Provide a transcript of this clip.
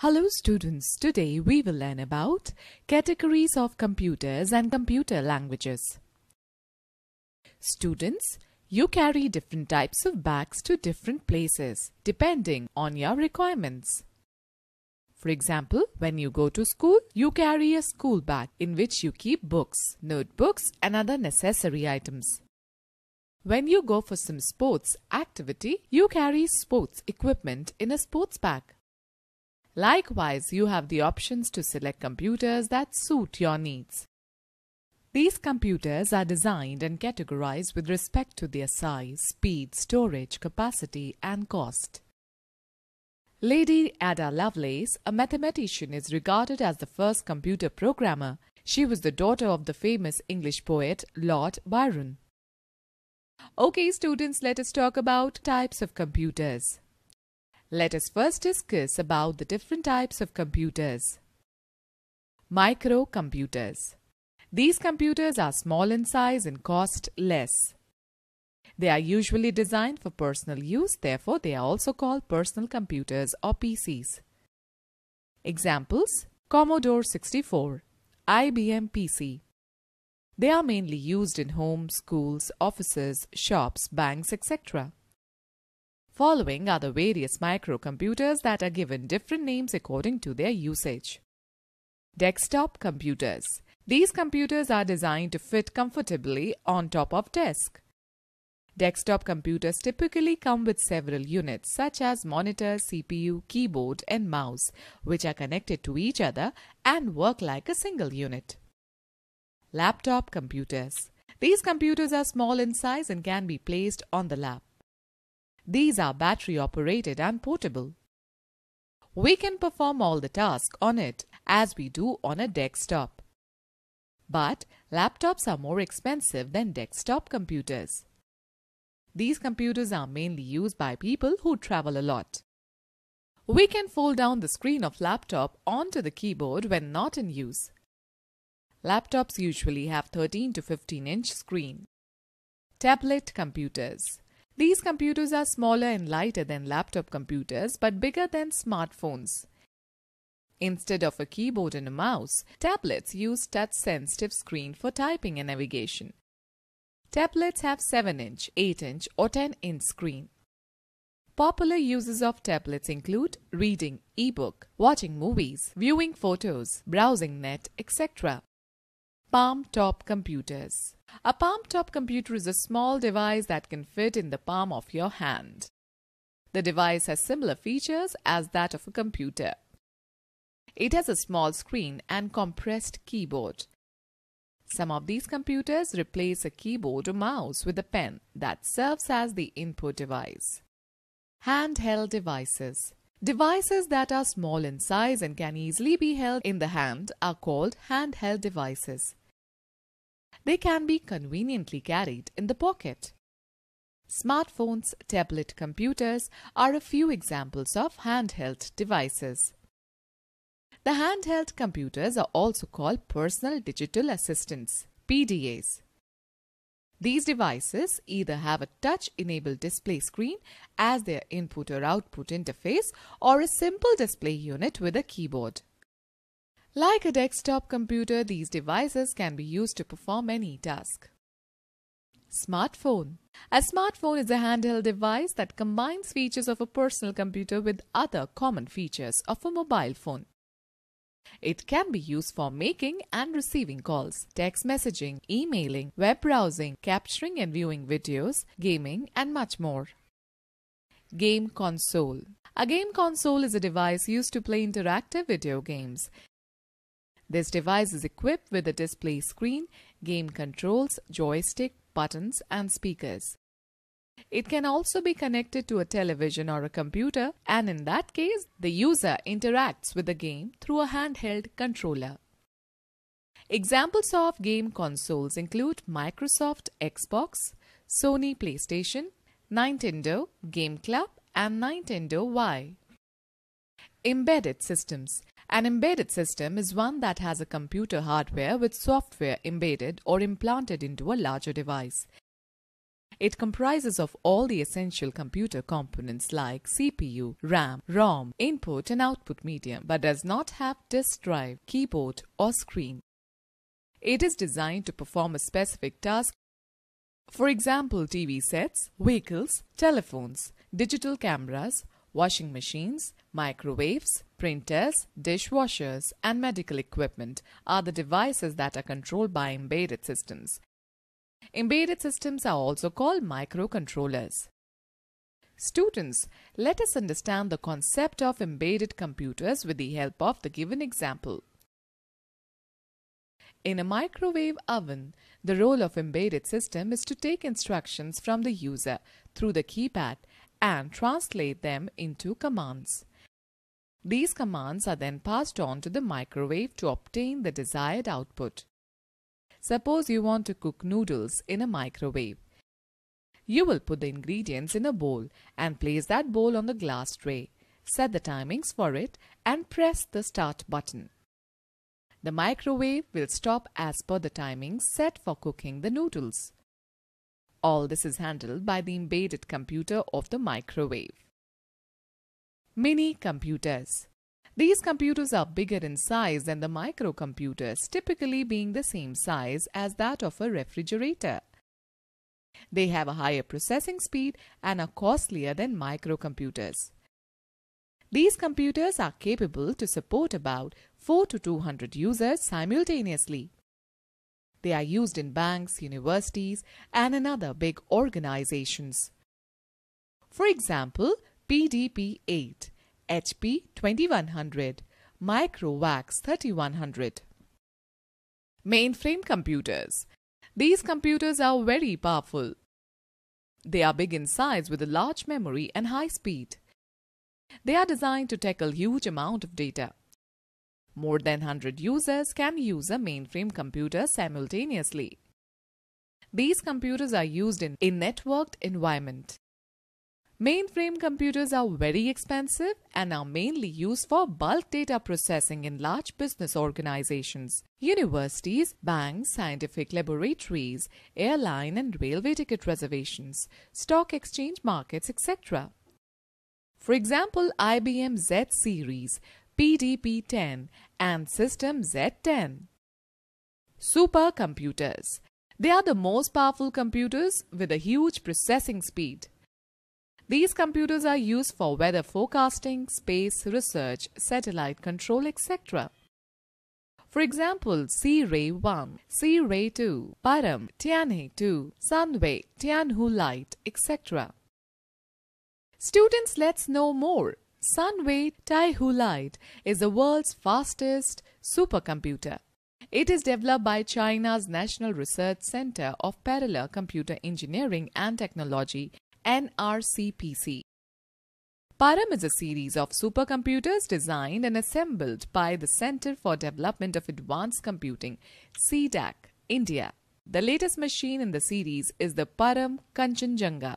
Hello students, today we will learn about categories of computers and computer languages. Students, you carry different types of bags to different places depending on your requirements. For example, when you go to school, you carry a school bag in which you keep books, notebooks and other necessary items. When you go for some sports activity, you carry sports equipment in a sports bag. Likewise, you have the options to select computers that suit your needs. These computers are designed and categorized with respect to their size, speed, storage, capacity and cost. Lady Ada Lovelace, a mathematician, is regarded as the first computer programmer. She was the daughter of the famous English poet Lord Byron. Okay, students, let us talk about types of computers. Let us first discuss about the different types of computers. Microcomputers. These computers are small in size and cost less. They are usually designed for personal use, therefore they are also called personal computers or PCs. Examples Commodore 64, IBM PC. They are mainly used in homes, schools, offices, shops, banks, etc. Following are the various microcomputers that are given different names according to their usage. Desktop computers. These computers are designed to fit comfortably on top of desk. Desktop computers typically come with several units such as monitor, CPU, keyboard and mouse which are connected to each other and work like a single unit. Laptop computers. These computers are small in size and can be placed on the lap. These are battery operated and portable. We can perform all the tasks on it as we do on a desktop. But laptops are more expensive than desktop computers. These computers are mainly used by people who travel a lot. We can fold down the screen of laptop onto the keyboard when not in use. Laptops usually have 13 to 15 inch screen. Tablet computers. These computers are smaller and lighter than laptop computers but bigger than smartphones. Instead of a keyboard and a mouse, tablets use touch-sensitive screen for typing and navigation. Tablets have 7-inch, 8-inch or 10-inch screen. Popular uses of tablets include reading, e-book, watching movies, viewing photos, browsing net, etc. Palm top computers. A palm top computer is a small device that can fit in the palm of your hand. The device has similar features as that of a computer. It has a small screen and compressed keyboard. Some of these computers replace a keyboard or mouse with a pen that serves as the input device. Handheld devices. Devices that are small in size and can easily be held in the hand are called handheld devices. They can be conveniently carried in the pocket. Smartphones, tablet computers are a few examples of handheld devices. The handheld computers are also called Personal Digital Assistants, PDAs. These devices either have a touch-enabled display screen as their input or output interface or a simple display unit with a keyboard. Like a desktop computer, these devices can be used to perform any task. Smartphone A smartphone is a handheld device that combines features of a personal computer with other common features of a mobile phone. It can be used for making and receiving calls, text messaging, emailing, web browsing, capturing and viewing videos, gaming, and much more. Game console. A game console is a device used to play interactive video games. This device is equipped with a display screen, game controls, joystick, buttons, and speakers. It can also be connected to a television or a computer and in that case, the user interacts with the game through a handheld controller. Examples of game consoles include Microsoft Xbox, Sony PlayStation, Nintendo GameCube and Nintendo Wii. Embedded systems. An embedded system is one that has a computer hardware with software embedded or implanted into a larger device. It comprises of all the essential computer components like CPU, RAM, ROM, input and output medium, but does not have disk drive, keyboard or screen. It is designed to perform a specific task for example, TV sets, vehicles, telephones, digital cameras, washing machines, microwaves, printers, dishwashers, and medical equipment are the devices that are controlled by embedded systems. Embedded systems are also called microcontrollers. Students, let us understand the concept of embedded computers with the help of the given example. In a microwave oven, the role of embedded system is to take instructions from the user through the keypad and translate them into commands. These commands are then passed on to the microwave to obtain the desired output. Suppose you want to cook noodles in a microwave. You will put the ingredients in a bowl and place that bowl on the glass tray. Set the timings for it and press the start button. The microwave will stop as per the timings set for cooking the noodles. All this is handled by the embedded computer of the microwave. Mini computers. These computers are bigger in size than the microcomputers, typically being the same size as that of a refrigerator. They have a higher processing speed and are costlier than microcomputers. These computers are capable to support about 4 to 200 users simultaneously. They are used in banks, universities, and in other big organizations. For example, PDP-8, HP 2100, Microvax 3100. Mainframe computers. These computers are very powerful. They are big in size with a large memory and high speed. They are designed to tackle huge amount of data. More than 100 users can use a mainframe computer simultaneously. These computers are used in a networked environment. Mainframe computers are very expensive and are mainly used for bulk data processing in large business organizations, universities, banks, scientific laboratories, airline and railway ticket reservations, stock exchange markets, etc. For example, IBM Z series, PDP-10 and System Z10. Supercomputers. They are the most powerful computers with a huge processing speed. These computers are used for weather forecasting, space research, satellite control, etc. For example, Cray 1, Cray 2, Param, Tianhe 2, Sunway, Taihu Light, etc. Students, let's know more. Sunway Taihu Light is the world's fastest supercomputer. It is developed by China's National Research Center of Parallel Computer Engineering and Technology NRCPC. Param is a series of supercomputers designed and assembled by the Center for Development of Advanced Computing, CDAC, India. The latest machine in the series is the Param Kanchenjunga.